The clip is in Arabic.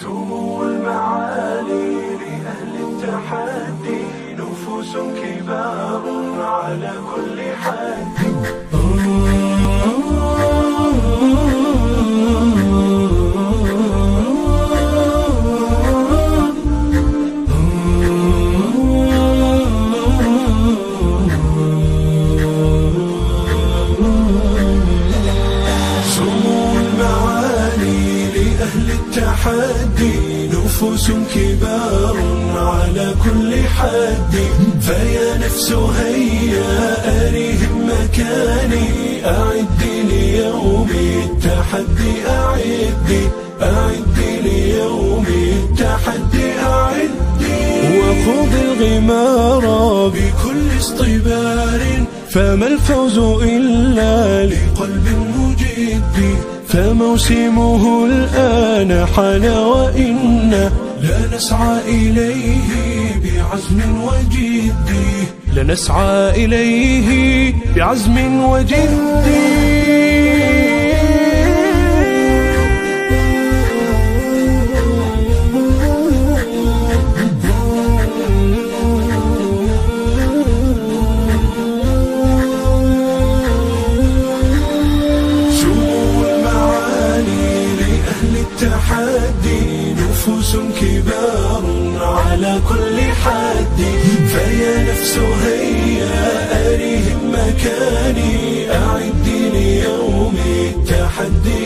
سمو المعالي لأهل التحدي. نفوس كبار على كل حد التحدي نفوس كبار على كل حد. فيا نفس هيا أريهم مكاني. أعدي ليوم التحدي أعدي. أعدي ليوم التحدي أعدي. وخذ الغمار بكل اصطبار. فما الفوز إلا لقلب مجد. فموسمه الآن حان وإنا لا نسعى إليه بعزم وجد لنسعى إليه بعزم وجد التحدي نفوس كبار على كل حد. فيا نفس هيا أريهم مكاني. أعدي ليوم التحدي.